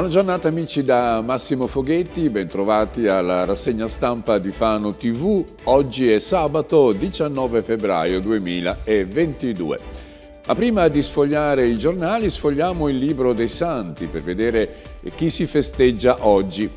Buona giornata amici da Massimo Foghetti, bentrovati alla rassegna stampa di Fano TV. Oggi è sabato 19 febbraio 2022. Ma prima di sfogliare i giornali sfogliamo il libro dei santi per vedere chi si festeggia oggi.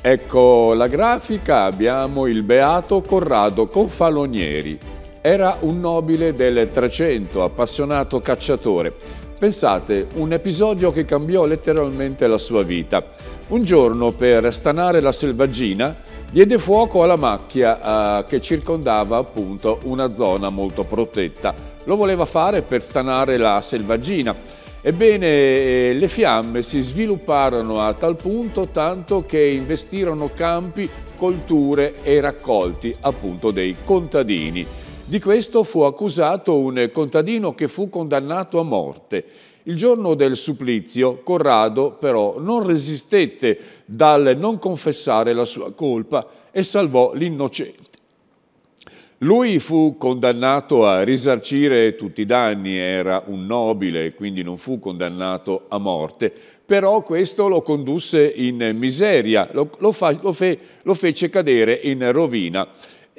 Ecco la grafica, abbiamo il beato Corrado Confalonieri. Era un nobile del Trecento, appassionato cacciatore. Pensate, un episodio che cambiò letteralmente la sua vita. Un giorno, per stanare la selvaggina, diede fuoco alla macchia eh, che circondava appunto una zona molto protetta. Lo voleva fare per stanare la selvaggina Ebbene, eh, le fiamme si svilupparono a tal punto tanto che investirono campi, colture e raccolti appunto dei contadini. Di questo fu accusato un contadino che fu condannato a morte. Il giorno del supplizio Corrado però non resistette dal non confessare la sua colpa e salvò l'innocente. Lui fu condannato a risarcire tutti i danni, era un nobile, quindi non fu condannato a morte, però questo lo condusse in miseria, lo, lo, fa, lo, fe, lo fece cadere in rovina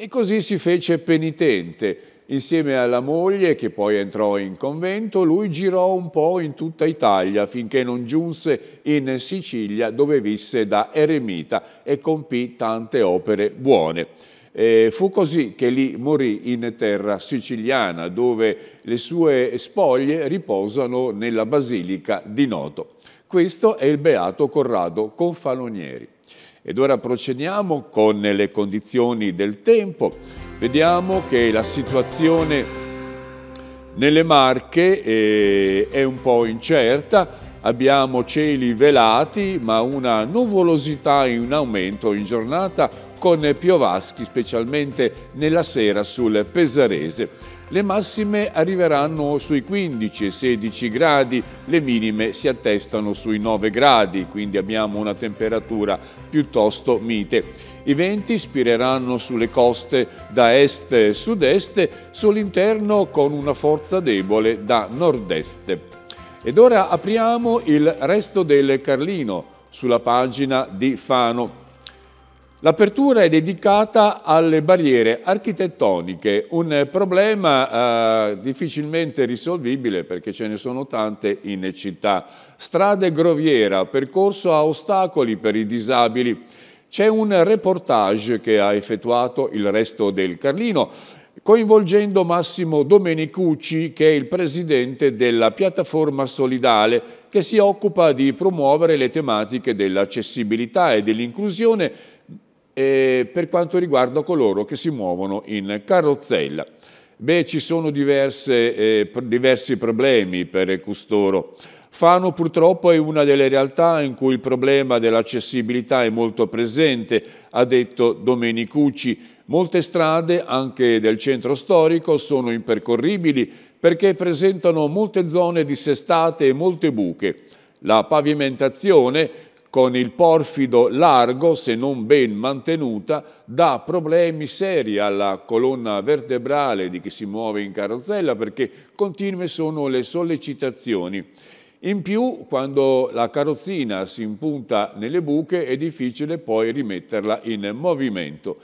e così si fece penitente. Insieme alla moglie, che poi entrò in convento, lui girò un po' in tutta Italia finché non giunse in Sicilia dove visse da eremita e compì tante opere buone. Eh, fu così che lì morì in terra siciliana, dove le sue spoglie riposano nella Basilica di Noto. Questo è il Beato Corrado Confalonieri. Ed ora procediamo con le condizioni del tempo. Vediamo che la situazione nelle Marche eh, è un po' incerta, abbiamo cieli velati ma una nuvolosità in aumento in giornata con piovaschi specialmente nella sera sul Pesarese. Le massime arriveranno sui 15-16 gradi, le minime si attestano sui 9 gradi, quindi abbiamo una temperatura piuttosto mite. I venti spireranno sulle coste da est e sud-est, sull'interno con una forza debole da nord-est. Ed ora apriamo il resto del Carlino sulla pagina di Fano. L'apertura è dedicata alle barriere architettoniche, un problema eh, difficilmente risolvibile perché ce ne sono tante in città. Strade groviera, percorso a ostacoli per i disabili. C'è un reportage che ha effettuato il resto del Carlino coinvolgendo Massimo Domenicucci che è il presidente della piattaforma solidale che si occupa di promuovere le tematiche dell'accessibilità e dell'inclusione eh, per quanto riguarda coloro che si muovono in carrozzella. Beh, ci sono diverse, eh, diversi problemi per costoro. Fano purtroppo è una delle realtà in cui il problema dell'accessibilità è molto presente, ha detto Domenicucci. Molte strade, anche del centro storico, sono impercorribili perché presentano molte zone dissestate e molte buche. La pavimentazione con il porfido largo, se non ben mantenuta, dà problemi seri alla colonna vertebrale di chi si muove in carrozzella perché continue sono le sollecitazioni. In più, quando la carrozzina si impunta nelle buche è difficile poi rimetterla in movimento.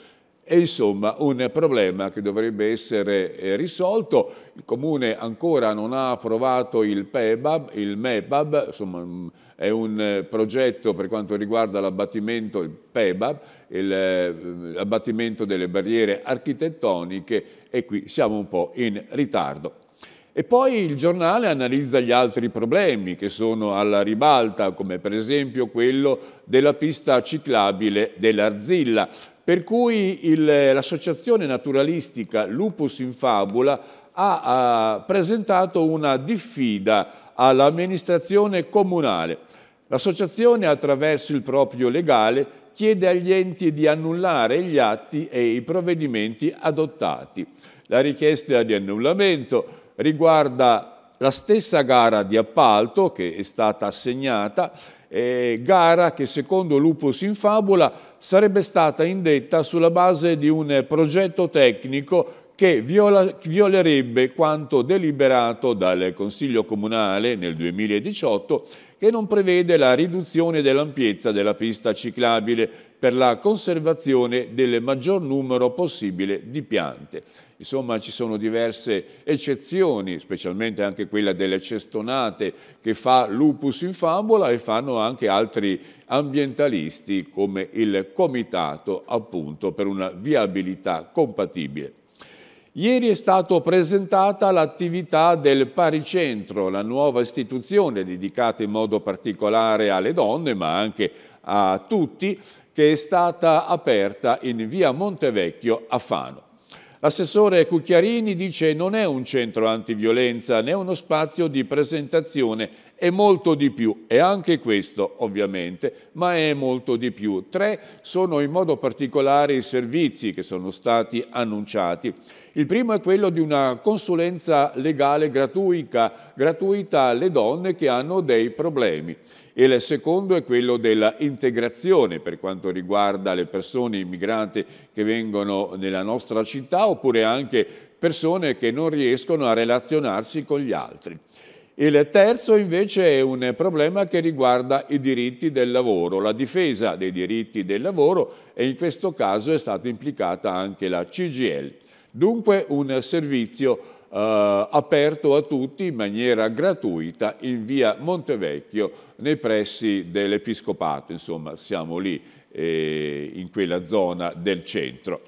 E insomma un problema che dovrebbe essere eh, risolto. Il Comune ancora non ha approvato il PEBAB, il MEBAB, insomma mm, è un eh, progetto per quanto riguarda l'abbattimento, il PEBAB, eh, l'abbattimento delle barriere architettoniche e qui siamo un po' in ritardo. E poi il giornale analizza gli altri problemi che sono alla ribalta, come per esempio quello della pista ciclabile dell'Arzilla, per cui l'associazione naturalistica Lupus in Fabula ha, ha presentato una diffida all'amministrazione comunale. L'associazione attraverso il proprio legale chiede agli enti di annullare gli atti e i provvedimenti adottati. La richiesta di annullamento riguarda la stessa gara di appalto che è stata assegnata eh, gara che secondo Lupus in Fabula sarebbe stata indetta sulla base di un progetto tecnico che viola, violerebbe quanto deliberato dal Consiglio Comunale nel 2018 che non prevede la riduzione dell'ampiezza della pista ciclabile per la conservazione del maggior numero possibile di piante. Insomma ci sono diverse eccezioni, specialmente anche quella delle cestonate che fa Lupus in Fabula e fanno anche altri ambientalisti come il Comitato appunto per una viabilità compatibile. Ieri è stata presentata l'attività del Paricentro, la nuova istituzione dedicata in modo particolare alle donne ma anche a tutti, che è stata aperta in via Montevecchio a Fano. L'assessore Cucchiarini dice non è un centro antiviolenza né uno spazio di presentazione, è molto di più, e anche questo ovviamente, ma è molto di più. Tre sono in modo particolare i servizi che sono stati annunciati. Il primo è quello di una consulenza legale gratuita, gratuita alle donne che hanno dei problemi il secondo è quello della integrazione per quanto riguarda le persone immigrate che vengono nella nostra città oppure anche persone che non riescono a relazionarsi con gli altri. Il terzo invece è un problema che riguarda i diritti del lavoro, la difesa dei diritti del lavoro e in questo caso è stata implicata anche la CGL. Dunque un servizio eh, aperto a tutti in maniera gratuita in via Montevecchio nei pressi dell'Episcopato, insomma siamo lì eh, in quella zona del centro.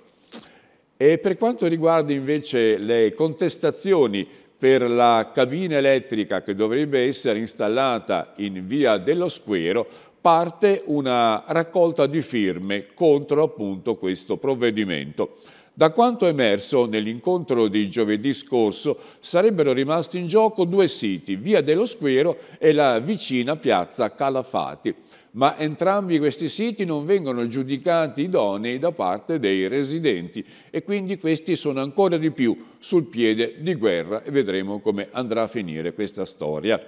E per quanto riguarda invece le contestazioni per la cabina elettrica che dovrebbe essere installata in via dello Squero, parte una raccolta di firme contro appunto questo provvedimento. Da quanto emerso nell'incontro di giovedì scorso sarebbero rimasti in gioco due siti, Via dello Squero e la vicina piazza Calafati, ma entrambi questi siti non vengono giudicati idonei da parte dei residenti e quindi questi sono ancora di più sul piede di guerra e vedremo come andrà a finire questa storia.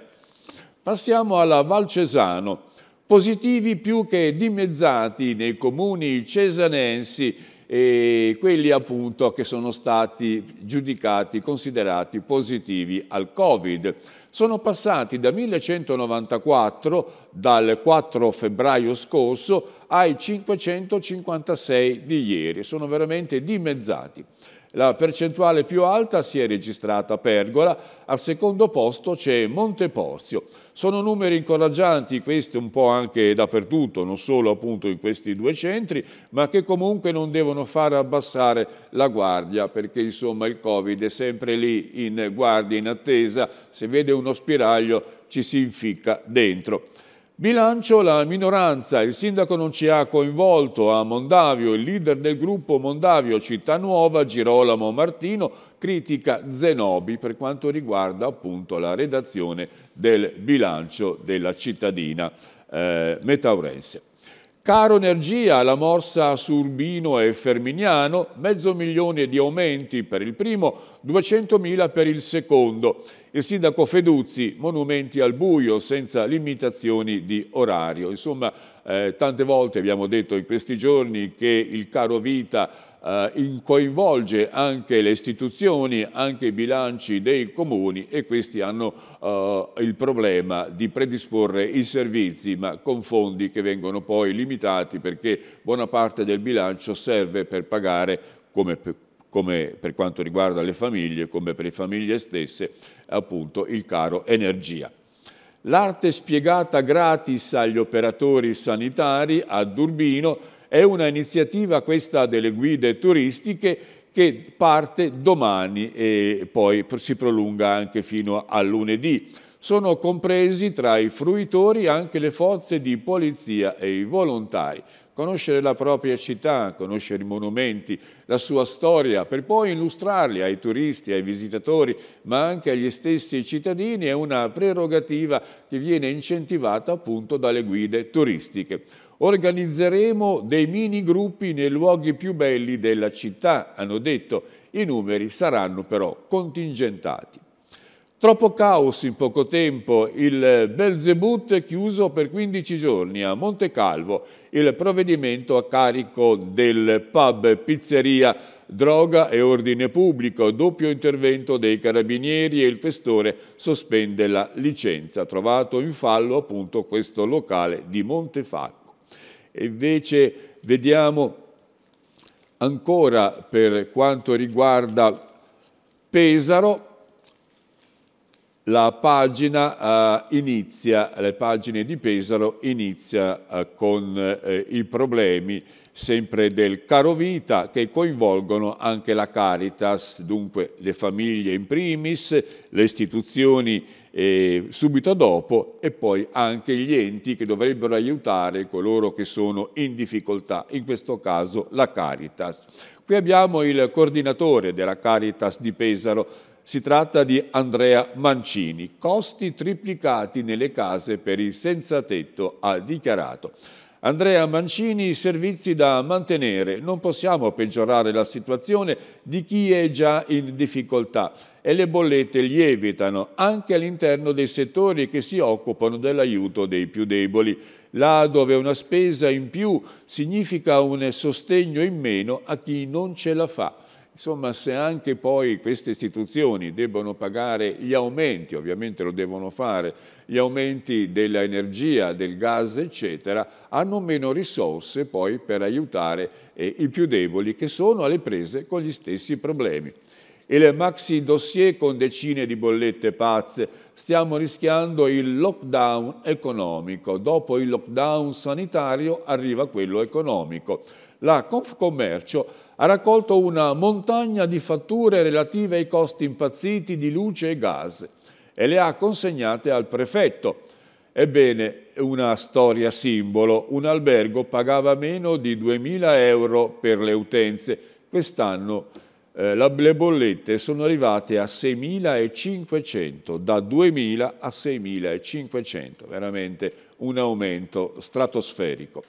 Passiamo alla Val Cesano. Positivi più che dimezzati nei comuni cesanensi e quelli appunto che sono stati giudicati, considerati positivi al Covid. Sono passati da 1194 dal 4 febbraio scorso ai 556 di ieri, sono veramente dimezzati. La percentuale più alta si è registrata a Pergola, al secondo posto c'è Monteporzio. Sono numeri incoraggianti, questi un po' anche dappertutto, non solo appunto in questi due centri, ma che comunque non devono far abbassare la guardia, perché insomma il Covid è sempre lì in guardia, in attesa, se vede uno spiraglio ci si inficca dentro. Bilancio la minoranza, il sindaco non ci ha coinvolto a Mondavio, il leader del gruppo Mondavio Città Nuova, Girolamo Martino, critica Zenobi per quanto riguarda appunto la redazione del bilancio della cittadina eh, metaurense. Caro energia, la morsa su Urbino e Fermignano, mezzo milione di aumenti per il primo, 200.000 per il secondo. Il sindaco Feduzzi, monumenti al buio senza limitazioni di orario. Insomma, eh, tante volte abbiamo detto in questi giorni che il caro vita eh, coinvolge anche le istituzioni, anche i bilanci dei comuni e questi hanno eh, il problema di predisporre i servizi ma con fondi che vengono poi limitati perché buona parte del bilancio serve per pagare come come per quanto riguarda le famiglie, come per le famiglie stesse, appunto il caro energia. L'arte spiegata gratis agli operatori sanitari a Durbino è una iniziativa questa delle guide turistiche che parte domani e poi si prolunga anche fino a lunedì. Sono compresi tra i fruitori anche le forze di polizia e i volontari conoscere la propria città, conoscere i monumenti, la sua storia, per poi illustrarli ai turisti, ai visitatori, ma anche agli stessi cittadini, è una prerogativa che viene incentivata appunto dalle guide turistiche. Organizzeremo dei mini gruppi nei luoghi più belli della città, hanno detto, i numeri saranno però contingentati. Troppo caos in poco tempo, il Belzebut chiuso per 15 giorni a Monte Calvo, il provvedimento a carico del pub pizzeria droga e ordine pubblico, doppio intervento dei carabinieri e il questore sospende la licenza, trovato in fallo appunto questo locale di Montefalco. E invece vediamo ancora per quanto riguarda Pesaro, la pagina uh, inizia, le pagine di Pesaro inizia uh, con uh, i problemi sempre del caro vita che coinvolgono anche la Caritas, dunque le famiglie in primis, le istituzioni eh, subito dopo e poi anche gli enti che dovrebbero aiutare coloro che sono in difficoltà, in questo caso la Caritas. Qui abbiamo il coordinatore della Caritas di Pesaro, si tratta di Andrea Mancini. Costi triplicati nelle case per i senza tetto, ha dichiarato. Andrea Mancini, servizi da mantenere. Non possiamo peggiorare la situazione di chi è già in difficoltà e le bollette lievitano anche all'interno dei settori che si occupano dell'aiuto dei più deboli. Là dove una spesa in più significa un sostegno in meno a chi non ce la fa. Insomma, se anche poi queste istituzioni debbono pagare gli aumenti, ovviamente lo devono fare, gli aumenti dell'energia, del gas, eccetera, hanno meno risorse poi per aiutare eh, i più deboli che sono alle prese con gli stessi problemi. Il maxi dossier con decine di bollette pazze, stiamo rischiando il lockdown economico. Dopo il lockdown sanitario arriva quello economico. La Confcommercio ha raccolto una montagna di fatture relative ai costi impazziti di luce e gas e le ha consegnate al prefetto. Ebbene, una storia simbolo, un albergo pagava meno di 2.000 euro per le utenze, quest'anno eh, le bollette sono arrivate a 6.500, da 2.000 a 6.500, veramente un aumento stratosferico.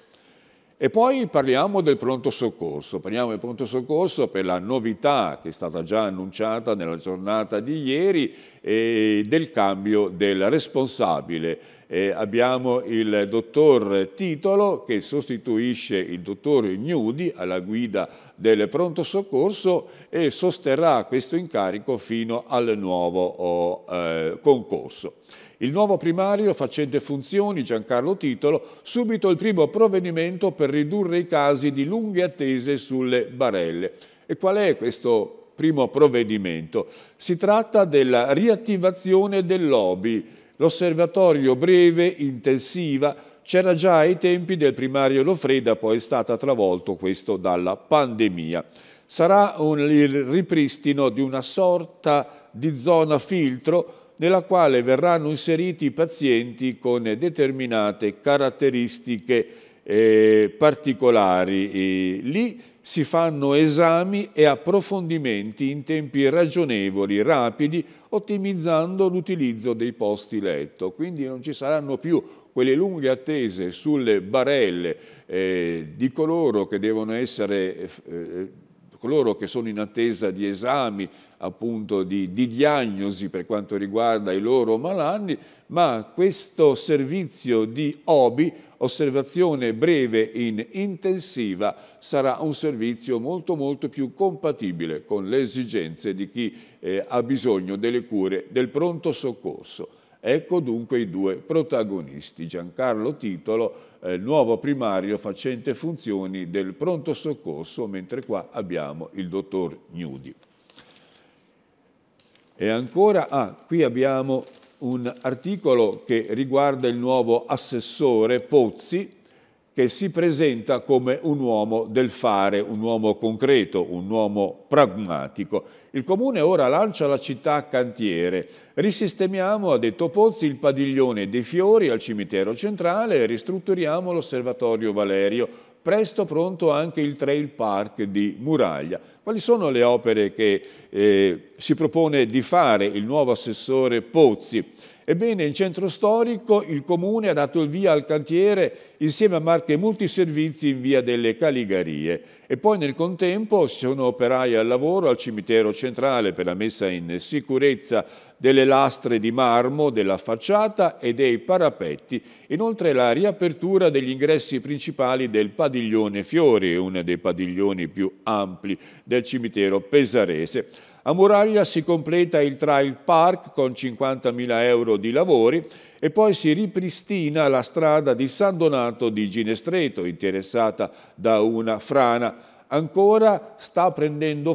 E poi parliamo del pronto soccorso, parliamo del pronto soccorso per la novità che è stata già annunciata nella giornata di ieri e del cambio del responsabile. E abbiamo il dottor Titolo che sostituisce il dottor Gnudi alla guida del pronto soccorso e sosterrà questo incarico fino al nuovo oh, eh, concorso. Il nuovo primario facente funzioni, Giancarlo Titolo, subito il primo provvedimento per ridurre i casi di lunghe attese sulle barelle. E qual è questo primo provvedimento? Si tratta della riattivazione del lobby. L'osservatorio breve, intensiva, c'era già ai tempi del primario Lofreda, poi è stato travolto questo dalla pandemia. Sarà un, il ripristino di una sorta di zona filtro nella quale verranno inseriti i pazienti con determinate caratteristiche eh, particolari. E lì si fanno esami e approfondimenti in tempi ragionevoli, rapidi, ottimizzando l'utilizzo dei posti letto. Quindi non ci saranno più quelle lunghe attese sulle barelle eh, di coloro che devono essere eh, coloro che sono in attesa di esami, appunto di, di, diagnosi per quanto riguarda i loro malanni, ma questo servizio di OBI, osservazione breve in intensiva, sarà un servizio molto molto più compatibile con le esigenze di chi eh, ha bisogno delle cure del pronto soccorso. Ecco dunque i due protagonisti, Giancarlo Titolo, eh, nuovo primario facente funzioni del pronto soccorso, mentre qua abbiamo il dottor Gnudi. E ancora, ah, qui abbiamo un articolo che riguarda il nuovo assessore Pozzi, che si presenta come un uomo del fare, un uomo concreto, un uomo pragmatico. Il Comune ora lancia la città cantiere. Risistemiamo, ha detto Pozzi, il padiglione dei fiori al cimitero centrale e ristrutturiamo l'osservatorio Valerio. Presto pronto anche il Trail Park di Muraglia. Quali sono le opere che eh, si propone di fare il nuovo assessore Pozzi? Ebbene, in centro storico il Comune ha dato il via al cantiere insieme a Marche Multiservizi in via delle Caligarie e poi nel contempo ci sono operai al lavoro al cimitero centrale per la messa in sicurezza delle lastre di marmo della facciata e dei parapetti, inoltre la riapertura degli ingressi principali del padiglione Fiori, uno dei padiglioni più ampli del cimitero pesarese. A Muraglia si completa il Trail Park con 50.000 euro di lavori e poi si ripristina la strada di San Donato di Ginestreto, interessata da una frana. Ancora prendendo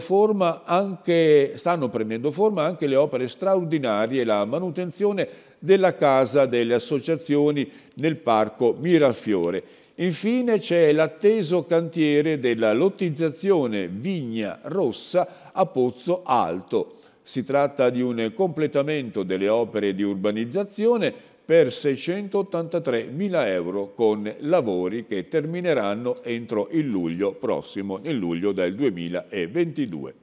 anche, stanno prendendo forma anche le opere straordinarie la manutenzione della casa delle associazioni nel parco Miralfiore. Infine c'è l'atteso cantiere della lottizzazione Vigna Rossa a Pozzo Alto. Si tratta di un completamento delle opere di urbanizzazione per 683 mila euro con lavori che termineranno entro il luglio prossimo, nel luglio del 2022.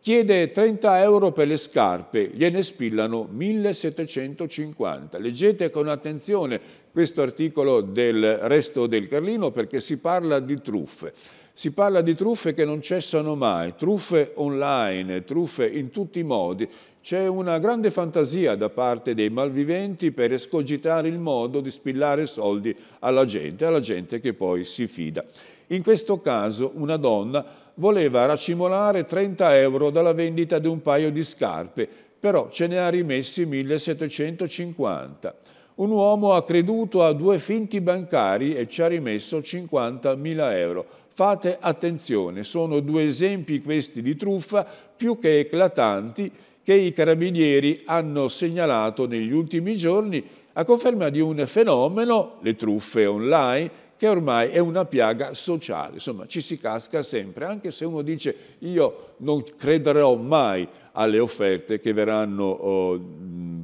Chiede 30 euro per le scarpe, gliene spillano 1750. Leggete con attenzione questo articolo del Resto del Carlino perché si parla di truffe. Si parla di truffe che non cessano mai, truffe online, truffe in tutti i modi. C'è una grande fantasia da parte dei malviventi per escogitare il modo di spillare soldi alla gente, alla gente che poi si fida. In questo caso una donna voleva racimolare 30 euro dalla vendita di un paio di scarpe, però ce ne ha rimessi 1750. Un uomo ha creduto a due finti bancari e ci ha rimesso 50.000 euro. Fate attenzione, sono due esempi questi di truffa più che eclatanti che i carabinieri hanno segnalato negli ultimi giorni a conferma di un fenomeno, le truffe online, che ormai è una piaga sociale. Insomma, ci si casca sempre, anche se uno dice io non crederò mai alle offerte che verranno oh,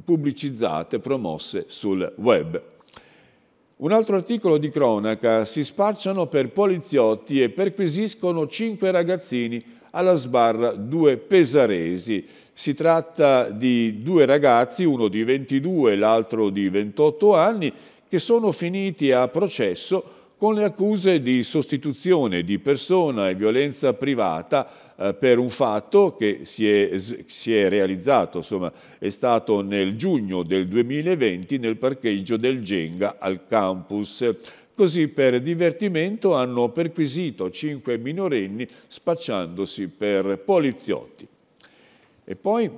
pubblicizzate, promosse sul web. Un altro articolo di cronaca, si spacciano per poliziotti e perquisiscono cinque ragazzini alla sbarra due pesaresi. Si tratta di due ragazzi, uno di 22 e l'altro di 28 anni, che sono finiti a processo con le accuse di sostituzione di persona e violenza privata eh, per un fatto che si è, si è realizzato, insomma è stato nel giugno del 2020 nel parcheggio del Genga al campus. Così per divertimento hanno perquisito cinque minorenni spacciandosi per poliziotti. E poi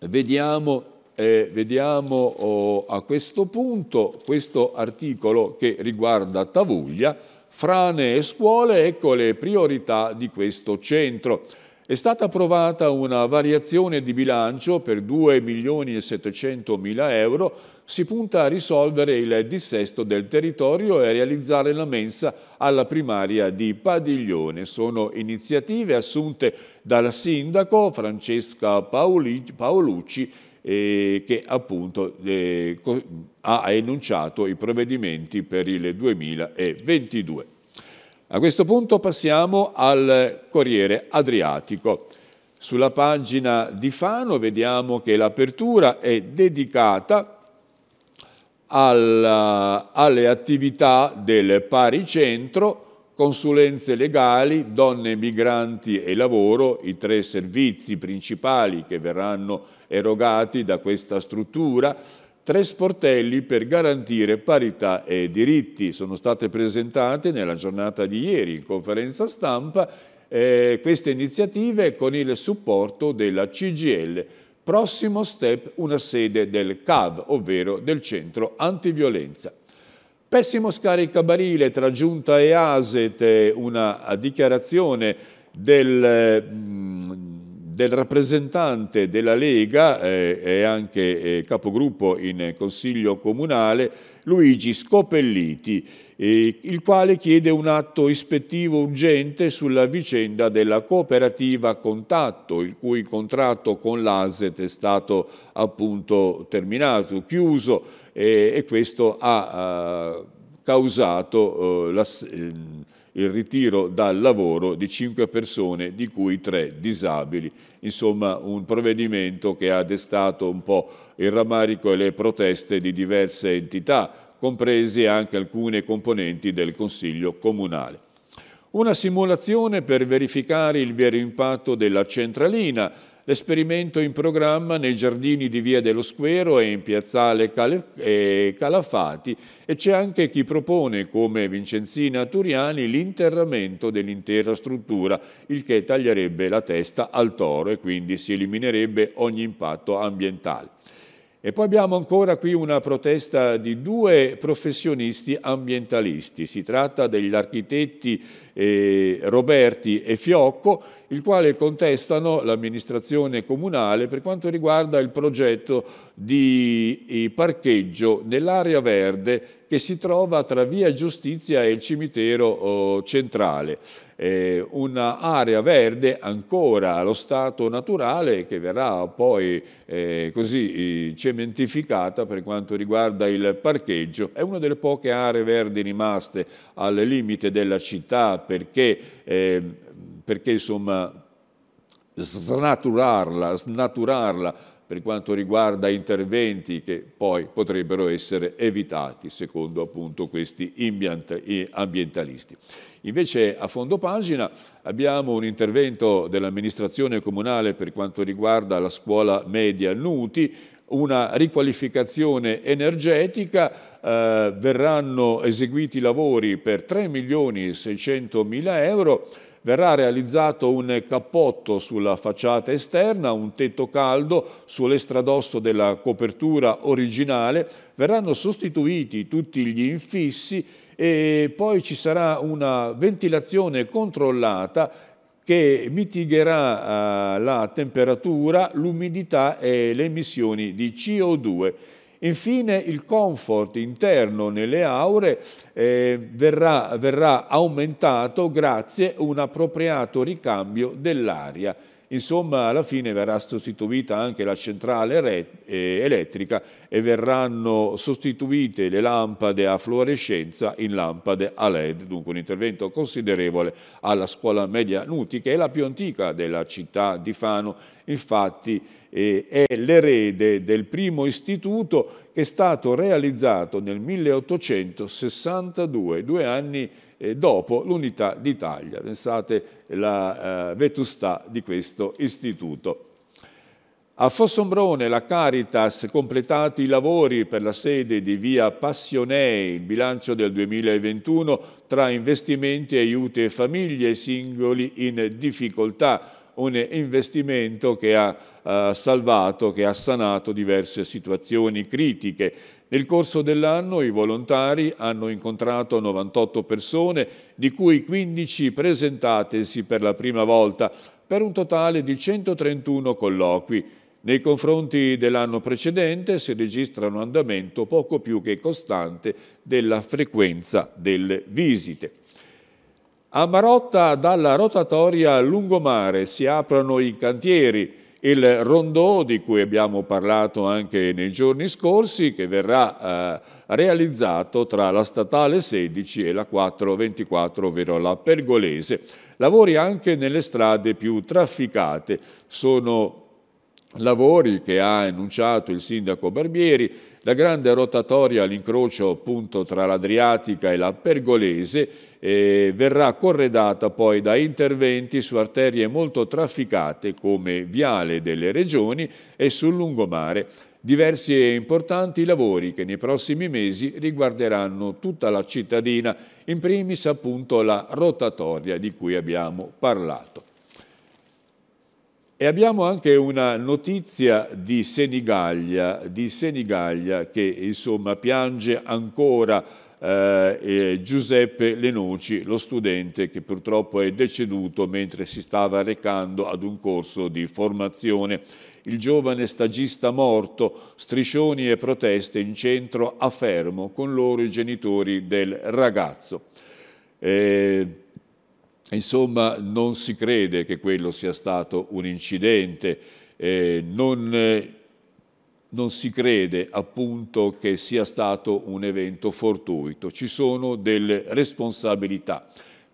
vediamo eh, vediamo oh, a questo punto questo articolo che riguarda Tavuglia, frane e scuole, ecco le priorità di questo centro. È stata approvata una variazione di bilancio per 2 milioni e 700 mila euro. Si punta a risolvere il dissesto del territorio e a realizzare la mensa alla primaria di Padiglione. Sono iniziative assunte dal sindaco Francesca Paolucci eh, che appunto eh, ha enunciato i provvedimenti per il 2022. A questo punto passiamo al Corriere Adriatico. Sulla pagina di Fano vediamo che l'apertura è dedicata alla, alle attività del Pari Centro consulenze legali, donne migranti e lavoro, i tre servizi principali che verranno erogati da questa struttura, tre sportelli per garantire parità e diritti. Sono state presentate nella giornata di ieri in conferenza stampa eh, queste iniziative con il supporto della CGL. Prossimo step una sede del CAV, ovvero del Centro Antiviolenza. Pessimo scaricabarile tra Giunta e Aset, una dichiarazione del, mm, del rappresentante della Lega eh, anche eh, capogruppo in Consiglio Comunale, Luigi Scopelliti, eh, il quale chiede un atto ispettivo urgente sulla vicenda della cooperativa Contatto, il cui contratto con l'ASET è stato appunto terminato, chiuso e questo ha causato eh, la, il ritiro dal lavoro di cinque persone, di cui tre disabili. Insomma, un provvedimento che ha destato un po' il rammarico e le proteste di diverse entità, compresi anche alcune componenti del Consiglio Comunale. Una simulazione per verificare il vero impatto della centralina, L'esperimento in programma nei giardini di Via dello Squero e in Piazzale Calafati e c'è anche chi propone, come Vincenzina Turiani, l'interramento dell'intera struttura, il che taglierebbe la testa al toro e quindi si eliminerebbe ogni impatto ambientale. E poi abbiamo ancora qui una protesta di due professionisti ambientalisti. Si tratta degli architetti eh, Roberti e Fiocco, il quale contestano l'amministrazione comunale per quanto riguarda il progetto di parcheggio nell'area verde che si trova tra Via Giustizia e il cimitero oh, centrale. Eh, un'area verde ancora allo stato naturale che verrà poi eh, così cementificata per quanto riguarda il parcheggio. È una delle poche aree verdi rimaste al limite della città perché, eh, perché insomma snaturarla, snaturarla per quanto riguarda interventi che poi potrebbero essere evitati secondo appunto questi ambientalisti. Invece a fondo pagina abbiamo un intervento dell'amministrazione comunale per quanto riguarda la scuola media Nuti, una riqualificazione energetica, eh, verranno eseguiti lavori per 3 milioni e 600 mila euro, verrà realizzato un cappotto sulla facciata esterna, un tetto caldo sull'estradosso della copertura originale, verranno sostituiti tutti gli infissi e poi ci sarà una ventilazione controllata che mitigherà uh, la temperatura, l'umidità e le emissioni di CO2. Infine il comfort interno nelle aure eh, verrà, verrà aumentato grazie a un appropriato ricambio dell'aria. Insomma, alla fine verrà sostituita anche la centrale eh, elettrica e verranno sostituite le lampade a fluorescenza in lampade a LED, dunque un intervento considerevole alla scuola media Nuti, che è la più antica della città di Fano, infatti è l'erede del primo istituto che è stato realizzato nel 1862, due anni eh, dopo l'unità d'Italia. Pensate la eh, vetustà di questo istituto. A Fossombrone la Caritas completati i lavori per la sede di via Passionei, il bilancio del 2021 tra investimenti, aiuti e famiglie singoli in difficoltà, un investimento che ha uh, salvato, che ha sanato diverse situazioni critiche. Nel corso dell'anno i volontari hanno incontrato 98 persone, di cui 15 presentatesi per la prima volta, per un totale di 131 colloqui. Nei confronti dell'anno precedente si registra un andamento poco più che costante della frequenza delle visite. A Marotta dalla rotatoria lungomare si aprono i cantieri il rondò di cui abbiamo parlato anche nei giorni scorsi che verrà eh, realizzato tra la statale 16 e la 424 ovvero la Pergolese. Lavori anche nelle strade più trafficate. Sono lavori che ha enunciato il sindaco Barbieri, la grande rotatoria all'incrocio appunto tra l'Adriatica e la Pergolese eh, verrà corredata poi da interventi su arterie molto trafficate come Viale delle Regioni e sul lungomare. Diversi e importanti lavori che nei prossimi mesi riguarderanno tutta la cittadina, in primis appunto la rotatoria di cui abbiamo parlato. E abbiamo anche una notizia di Senigallia, di Senigallia che insomma piange ancora eh, Giuseppe Lenoci, lo studente che purtroppo è deceduto mentre si stava recando ad un corso di formazione. Il giovane stagista morto, striscioni e proteste in centro a Fermo con loro i genitori del ragazzo. Eh, Insomma, non si crede che quello sia stato un incidente, eh, non, eh, non si crede appunto che sia stato un evento fortuito, ci sono delle responsabilità.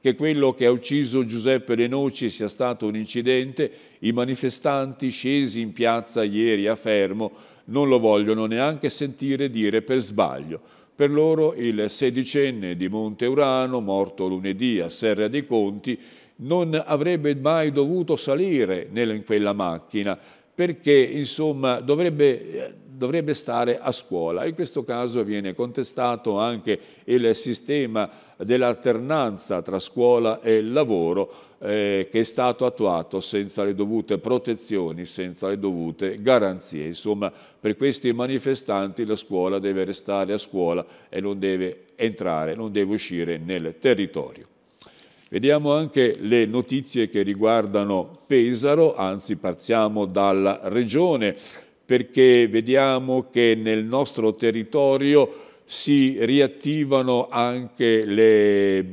che quello che ha ucciso Giuseppe Noci sia stato un incidente, i manifestanti scesi in piazza ieri a Fermo non lo vogliono neanche sentire dire per sbaglio. Per loro il sedicenne di Monte Urano, morto lunedì a Serra dei Conti, non avrebbe mai dovuto salire in quella macchina perché insomma dovrebbe dovrebbe stare a scuola. In questo caso viene contestato anche il sistema dell'alternanza tra scuola e lavoro eh, che è stato attuato senza le dovute protezioni, senza le dovute garanzie. Insomma, per questi manifestanti la scuola deve restare a scuola e non deve entrare, non deve uscire nel territorio. Vediamo anche le notizie che riguardano Pesaro, anzi partiamo dalla regione perché vediamo che nel nostro territorio si riattivano anche le,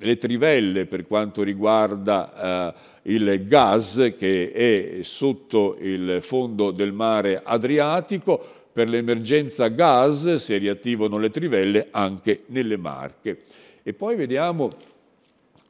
le trivelle per quanto riguarda eh, il gas che è sotto il fondo del mare Adriatico. Per l'emergenza gas si riattivano le trivelle anche nelle Marche. E poi vediamo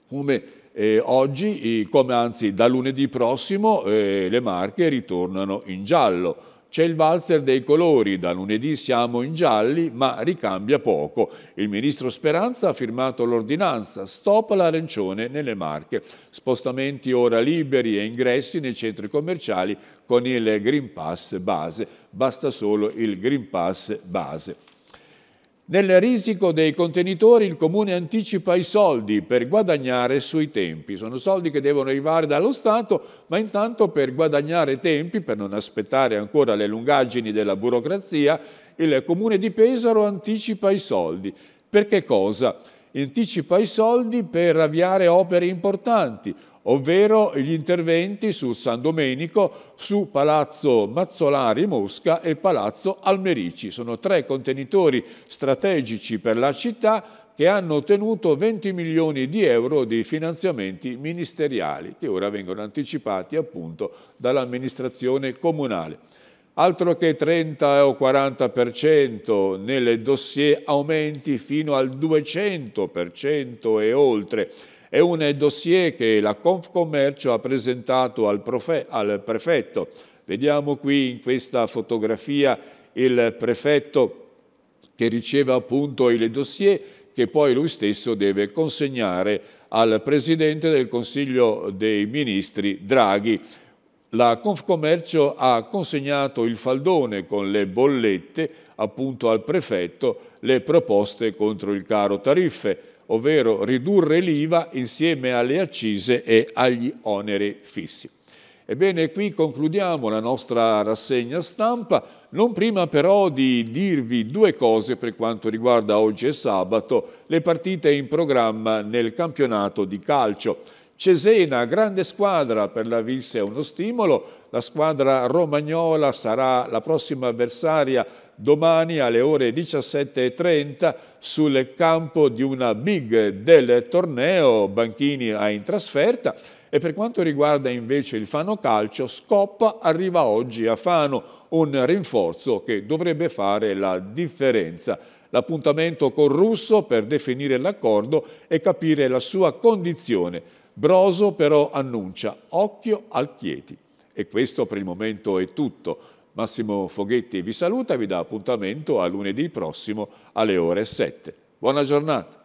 come eh, oggi, come anzi da lunedì prossimo, eh, le Marche ritornano in giallo. C'è il valzer dei colori, da lunedì siamo in gialli, ma ricambia poco. Il ministro Speranza ha firmato l'ordinanza, stop l'arancione nelle Marche, spostamenti ora liberi e ingressi nei centri commerciali con il Green Pass base, basta solo il Green Pass base. Nel risico dei contenitori il Comune anticipa i soldi per guadagnare sui tempi. Sono soldi che devono arrivare dallo Stato, ma intanto per guadagnare tempi, per non aspettare ancora le lungaggini della burocrazia, il Comune di Pesaro anticipa i soldi. Per che cosa? Anticipa i soldi per avviare opere importanti, ovvero gli interventi su San Domenico, su Palazzo Mazzolari Mosca e Palazzo Almerici. Sono tre contenitori strategici per la città che hanno ottenuto 20 milioni di euro di finanziamenti ministeriali che ora vengono anticipati appunto dall'amministrazione comunale. Altro che 30 o 40% nelle dossier aumenti fino al 200% e oltre. È un dossier che la Confcommercio ha presentato al, al prefetto. Vediamo qui in questa fotografia il prefetto che riceve appunto il dossier che poi lui stesso deve consegnare al Presidente del Consiglio dei Ministri Draghi. La Confcommercio ha consegnato il faldone con le bollette appunto al prefetto le proposte contro il caro tariffe ovvero ridurre l'IVA insieme alle accise e agli oneri fissi. Ebbene, qui concludiamo la nostra rassegna stampa, non prima però di dirvi due cose per quanto riguarda oggi e sabato, le partite in programma nel campionato di calcio. Cesena, grande squadra per la Vis è uno stimolo, la squadra romagnola sarà la prossima avversaria domani alle ore 17.30 sul campo di una big del torneo Banchini in trasferta e per quanto riguarda invece il Fano Calcio, Scoppa arriva oggi a Fano, un rinforzo che dovrebbe fare la differenza. L'appuntamento con Russo per definire l'accordo e capire la sua condizione. Broso però annuncia occhio al Chieti. E questo per il momento è tutto. Massimo Foghetti vi saluta e vi dà appuntamento a lunedì prossimo alle ore 7. Buona giornata.